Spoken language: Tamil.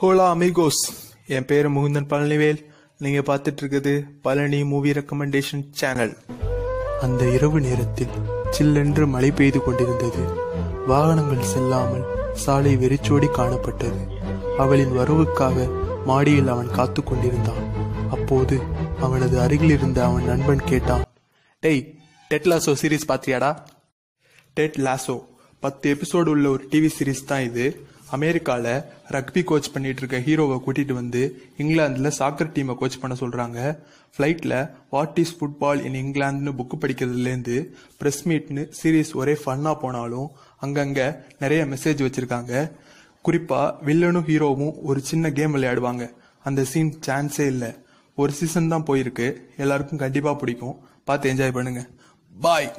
ஹோலா அமிகோஸ் என் பேரு முகுந்தன் பழனிவேல். நீங்க பார்த்துட்டு இருக்குது பழனி மூவி ரெக்கமெண்டேஷன் சேனல் அந்த இரவு நேரத்தில் சில்லென்று மழை பெய்து கொண்டிருந்தது. வாகனங்கள் செல்லாமல் சாலை வெறிச்சோடி காணப்பட்டது. அவளின் வரவுக்காக மாடியில் அவன் காத்து கொண்டிருந்தான். அப்போது அவனது அருகில் இருந்த அவன் நண்பன் கேட்டான் டேய் டெட்லாசோ சீரிஸ் பாத்தியாடா டெட் லாசோ பத்து எபிசோடு உள்ள ஒரு டிவி சீரிஸ் தான் இது. அமெரிக்காவில் ரக்பி கோச் பண்ணிட்டு இருக்க ஹீரோவை கூட்டிட்டு வந்து இங்கிலாந்துல சாக்கர் டீமை கோச் பண்ண சொல்றாங்க. ஃப்ளைட்டில் வாட் இஸ் ஃபுட்பால் இன் இங்கிலாந்துன்னு புக்கு படிக்கிறதுலேருந்து ப்ரெஸ் மீட்னு சீரீஸ் ஒரே ஃபன்னா போனாலும் அங்கங்கே நிறைய மெசேஜ் வச்சிருக்காங்க. குறிப்பாக வில்லனும் ஹீரோவும் ஒரு சின்ன கேம் விளையாடுவாங்க. அந்த சீன் சான்ஸே இல்லை. ஒரு சீசன் தான் போயிருக்கு. எல்லாருக்கும் கண்டிப்பாக பிடிக்கும். பார்த்து என்ஜாய் பண்ணுங்க. பாய்